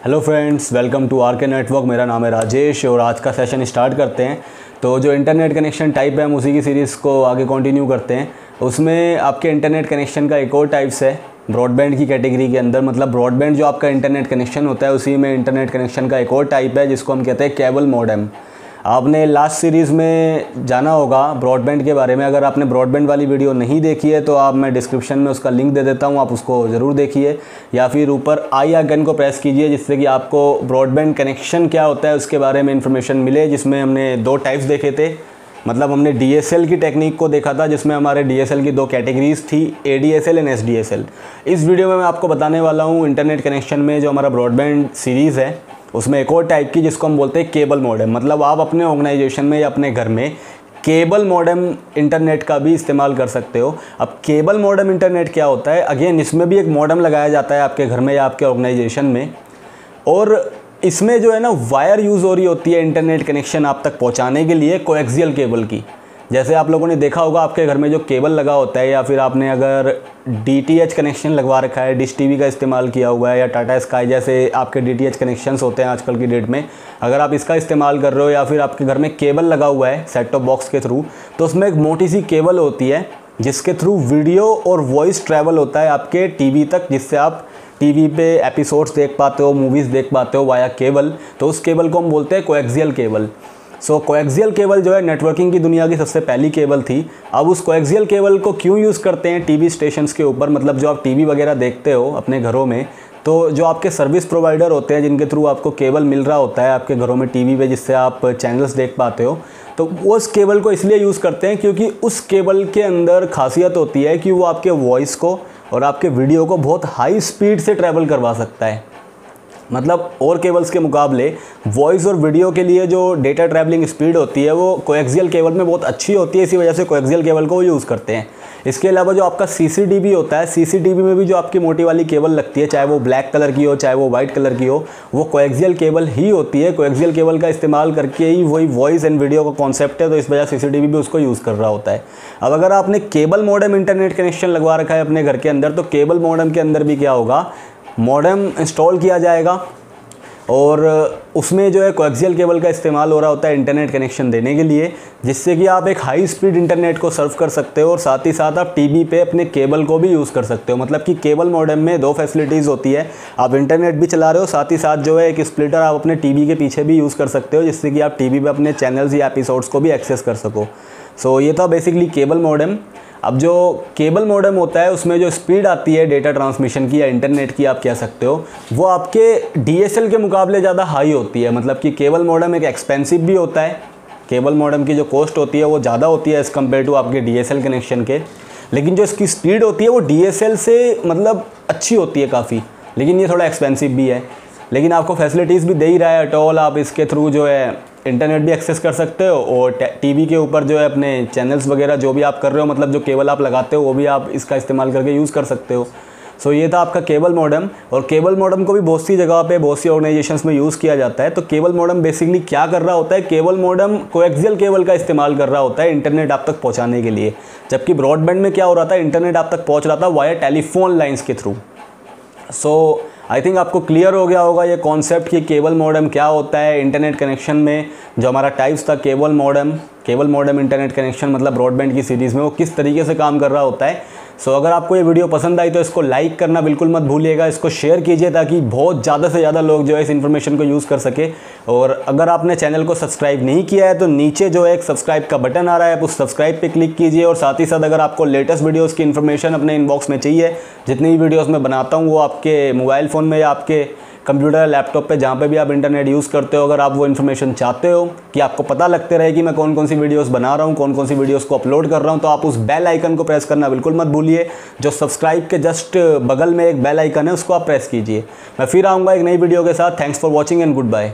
Hello friends welcome to R K network मेरा नाम है राजेश और आज का सेशन स्टार्ट करते हैं। तो जो इंटरनेट कनेक्शन टाइप है हम उसी की सीरीज़ को आगे कंटिन्यू करते हैं। उसमें आपके इंटरनेट कनेक्शन का एक और टाइप्स है ब्रॉडबैंड की कैटेगरी के अंदर। मतलब ब्रॉडबैंड जो आपका इंटरनेट कनेक्शन होता है, उसी में इंटरनेट कनेक्शन का एक और टाइप है, जिसको हम कहते हैं केबल मॉडम आपने लास्ट सीरीज़ में जाना होगा ब्रॉडबैंड के बारे में। अगर आपने ब्रॉडबैंड वाली वीडियो नहीं देखी है तो आप मैं डिस्क्रिप्शन में उसका लिंक दे देता हूँ, आप उसको ज़रूर देखिए। या फिर ऊपर आई आइकन को प्रेस कीजिए, जिससे कि आपको ब्रॉडबैंड कनेक्शन क्या होता है उसके बारे में इन्फॉर्मेशन मिले, जिसमें हमने दो टाइप्स देखे थे। मतलब हमने डीएसएल की टेक्निक को देखा था, जिसमें हमारे डीएसएल की दो कैटेगरीज थी A D S L and S D S L इस वीडियो में मैं आपको बताने वाला हूँ इंटरनेट कनेक्शन में जो हमारा ब्रॉडबैंड सीरीज़ है। उसमें एक और टाइप की जिसको हम बोलते हैं केबल मॉडम मतलब आप अपने ऑर्गेनाइजेशन में या अपने घर में केबल मॉडम इंटरनेट का भी इस्तेमाल कर सकते हो। अब केबल मॉडम इंटरनेट क्या होता है? अगेन इसमें भी एक मॉडम लगाया जाता है आपके घर में या आपके ऑर्गेनाइजेशन में। और इसमें जो है ना वायर यूज़ हो रही होती है इंटरनेट कनेक्शन आप तक पहुँचाने के लिए कोएक्सियल केबल की। जैसे आप लोगों ने देखा होगा आपके घर में जो केबल लगा होता है या फिर आपने अगर डीटीएच कनेक्शन लगवा रखा है, डिश टीवी का इस्तेमाल किया हुआ है या टाटा स्काई जैसे आपके डी टी कनेक्शंस होते हैं आजकल की डेट में, अगर आप इसका इस्तेमाल कर रहे हो या फिर आपके घर में केबल लगा हुआ है सेट टॉप बॉक्स के थ्रू तो उसमें एक मोटी सी केबल होती है जिसके थ्रू वीडियो और वॉइस ट्रैवल होता है आपके टीवी तक, जिससे आप टीवी पे एपिसोड्स देख पाते हो मूवीज़ देख पाते हो वाया केबल तो उस केबल को हम बोलते हैं coaxial cable so coaxial cable जो है नेटवर्किंग की दुनिया की सबसे पहली केबल थी। अब उस कोएक्सियल केबल को क्यों यूज़ करते हैं टीवी स्टेशंस के ऊपर? मतलब जो आप टीवी वगैरह देखते हो अपने घरों में तो जो आपके सर्विस प्रोवाइडर होते हैं, जिनके थ्रू आपको केबल मिल रहा होता है आपके घरों में टीवी पे, जिससे आप चैनल्स देख पाते हो तो उस केबल को इसलिए यूज़ करते हैं क्योंकि उस केबल के अंदर खासियत होती है कि वो आपके वॉइस को और आपके वीडियो को बहुत हाई स्पीड से ट्रैवल करवा सकता है। मतलब और केबल्स के मुकाबले वॉइस और वीडियो के लिए जो डेटा ट्रैवलिंग स्पीड होती है, वो कोएक्सियल केबल में बहुत अच्छी होती है, इसी वजह से कोएक्सियल केबल को यूज़ करते हैं। इसके अलावा जो आपका सीसीटीवी होता है सीसीटीवी में भी जो आपकी मोटी वाली केबल लगती है, चाहे वो ब्लैक कलर की हो, चाहे वो वाइट कलर की हो, वो कोएक्सियल केबल ही होती है। कोएक्सियल केबल का इस्तेमाल करके ही वही वॉइस एंड वीडियो का कॉन्सेप्ट है तो इस वजह से सी भी उसको यूज़ कर रहा होता है। अब अगर आपने केबल मॉडम इंटरनेट कनेक्शन लगवा रखा है अपने घर के अंदर तो केबल मॉडम के अंदर भी क्या होगा मॉडम इंस्टॉल किया जाएगा और उसमें जो है कोएक्सियल केबल का इस्तेमाल हो रहा होता है इंटरनेट कनेक्शन देने के लिए जिससे कि आप एक हाई स्पीड इंटरनेट को सर्व कर सकते हो और साथ ही साथ आप टीवी पे अपने केबल को भी यूज़ कर सकते हो। मतलब कि केबल मॉडम में दो फैसिलिटीज़ होती है। आप इंटरनेट भी चला रहे हो साथ ही साथ जो है एक स्प्लिटर आप अपने टीवी के पीछे भी यूज़ कर सकते हो जिससे कि आप टी वी अपने चैनल्स या एपिसोड्स को भी एक्सेस कर सको। सो so, ये था बेसिकली केबल मॉडम अब जो केबल मॉडम होता है, उसमें जो स्पीड आती है डेटा ट्रांसमिशन की या इंटरनेट की, आप कह सकते हो, वो आपके डीएसएल के मुकाबले ज़्यादा हाई होती है। मतलब कि केबल मॉडम एक एक्सपेंसिव भी होता है, केबल मॉडम की जो कॉस्ट होती है वो ज़्यादा होती है एज़ कंपेयर टू आपके डीएसएल कनेक्शन के। लेकिन जो इसकी स्पीड होती है, वो डीएसएल से मतलब अच्छी होती है काफ़ी। लेकिन ये थोड़ा एक्सपेंसिव भी है। लेकिन आपको फैसिलिटीज़ भी दे ही रहा है टॉल आप इसके थ्रू जो है इंटरनेट भी एक्सेस कर सकते हो और टीवी के ऊपर जो है अपने चैनल्स वगैरह जो भी आप कर रहे हो मतलब जो केबल आप लगाते हो वो भी आप इसका इस्तेमाल करके यूज़ कर सकते हो। सो so, ये था आपका केबल मॉडम और केबल मॉडम को भी बहुत सी जगह पे बहुत सी ऑर्गेनाइजेशंस में यूज़ किया जाता है। तो केबल मॉडम बेसिकली क्या कर रहा होता है? केबल मॉडम कोएक्सियल केबल का इस्तेमाल कर रहा होता है इंटरनेट आप तक पहुँचाने के लिए। जबकि ब्रॉडबैंड में क्या हो रहा था? इंटरनेट आप तक पहुँच रहा था वाया टेलीफोन लाइन्स के थ्रू सो आई थिंक आपको क्लियर हो गया होगा ये कॉन्सेप्ट कि केबल मॉडम क्या होता है इंटरनेट कनेक्शन में जो हमारा टाइप्स था cable modem cable modem internet connection मतलब ब्रॉडबैंड की सीरीज़ में वो किस तरीके से काम कर रहा होता है सो अगर आपको ये वीडियो पसंद आई तो इसको लाइक करना बिल्कुल मत भूलिएगा। इसको शेयर कीजिए ताकि बहुत ज़्यादा से ज़्यादा लोग जो है इस इन्फॉर्मेशन को यूज़ कर सके। और अगर आपने चैनल को सब्सक्राइब नहीं किया है तो नीचे जो है एक सब्सक्राइब का बटन आ रहा है, आप उस सब्सक्राइब पर क्लिक कीजिए और साथ ही साथ अगर आपको लेटेस्ट वीडियोज़ की इन्फॉर्मेशन अपने इनबॉक्स में चाहिए, जितनी भी वीडियोज़ मैं बनाता हूँ वो आपके मोबाइल फ़ोन में या आपके कंप्यूटर लैपटॉप पे जहाँ पे भी आप इंटरनेट यूज़ करते हो, अगर आप वो इन्फॉर्मेशन चाहते हो कि आपको पता लगते रहे कि मैं कौन कौन सी वीडियोस बना रहा हूँ कौन कौन सी वीडियोस को अपलोड कर रहा हूँ तो आप उस बेल आइकन को प्रेस करना बिल्कुल मत भूलिए। जो सब्सक्राइब के जस्ट बगल में एक बेल आइकन है, उसको आप प्रेस कीजिए। मैं फिर आऊँगा एक नई वीडियो के साथ। Thanks for watching and good bye